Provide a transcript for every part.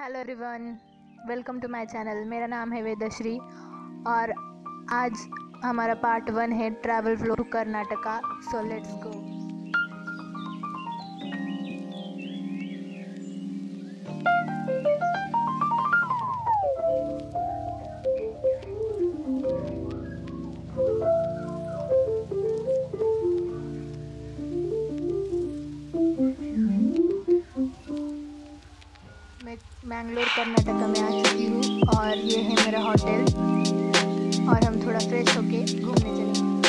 Hello everyone welcome to my channel मेरा नाम है वेदश्री और आज हमारा पार्ट वन है travel flow to Karnataka. So let's go मैं मैंगलोर, कर्नाटका में आ चुकी हूँ और ये है मेरा होटल और हम थोड़ा फ्रेश होके घूमने चलेंगे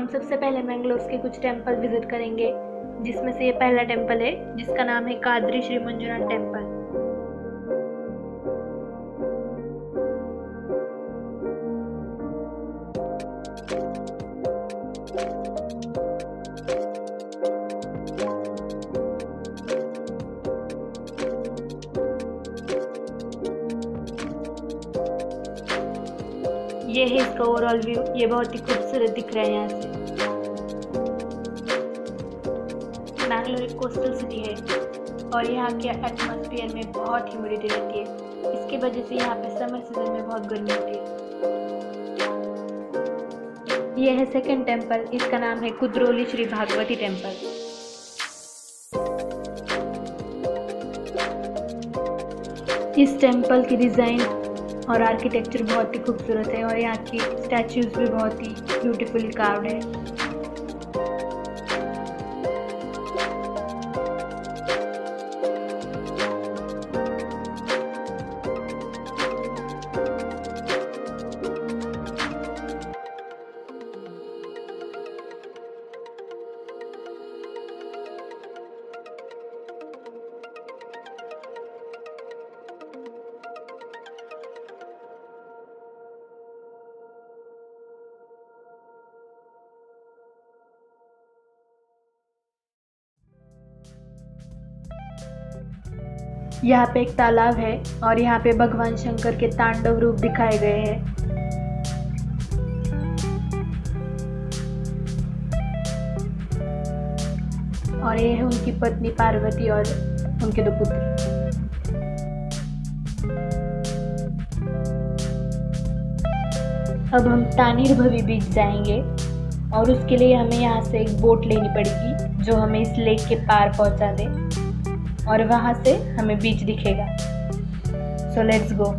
हम सबसे पहले मैंगलोर के कुछ टेंपल विज़िट करेंगे, जिसमें से ये पहला टेंपल है, जिसका नाम है कादरी श्री मंजुनाथ टेंपल। ये है इसका ओवरऑल व्यू ये बहुत ही खूबसूरत दिख रहा है यहाँ से. मैंगलोर एक कोस्टल सिटी है. और यहाँ के एटमॉस्फेयर में बहुत ह्यूमिडिटी रहती है. इसकी वजह से यहाँ पे समर सीज़न में बहुत गर्मी होती है. ये है सेकंड टेंपल इसका नाम है कुद्रोली श्री भागवती टेंपल इस टेंपल की डिज़ाइन और आर्किटेक्चर बहुत ही खूबसूरत है और यहाँ की स्टैचूज भी बहुत ही ब्यूटीफुल कार्ड है। यहाँ पे एक तालाब है और यहाँ पे भगवान शंकर के तांडव रूप दिखाए गए हैं। और ये है उनकी पत्नी पार्वती और उनके दो पुत्र। अब हम तानीर भवी बीच जाएँगे और उसके लिए हमें यहाँ से एक बोट लेनी पड़ेगी जो हमें इस लेक के पार पहुँचा दे। और वहाँ से हमें बीच दिखेगा। So let's go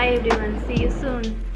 Bye everyone. See you soon